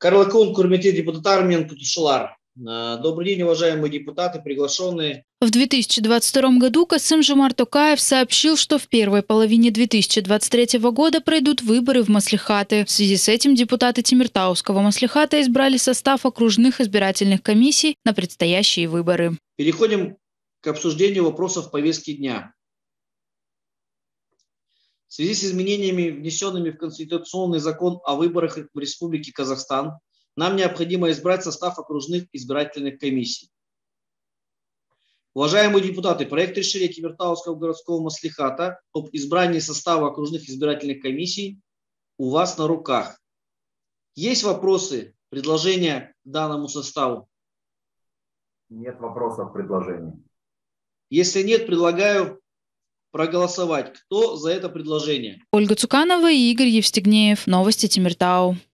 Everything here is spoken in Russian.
Карлакун, Курмите, депутатармен, Кутушалар. Э, добрый день, уважаемые депутаты, приглашенные. В 2022 году Касым Жумар Токаев сообщил, что в первой половине 2023 года пройдут выборы в Маслихаты. В связи с этим депутаты Тимиртауского Маслихата избрали состав окружных избирательных комиссий на предстоящие выборы. Переходим к обсуждению вопросов повестки дня. В связи с изменениями, внесенными в Конституционный закон о выборах в Республике Казахстан, нам необходимо избрать состав окружных избирательных комиссий. Уважаемые депутаты, проект решения Кибертауского городского маслихата об избрании состава окружных избирательных комиссий у вас на руках. Есть вопросы, предложения к данному составу? Нет вопросов, предложений. Если нет, предлагаю проголосовать. Кто за это предложение? Ольга Цуканова и Игорь Евстигнеев. Новости Тимиртау.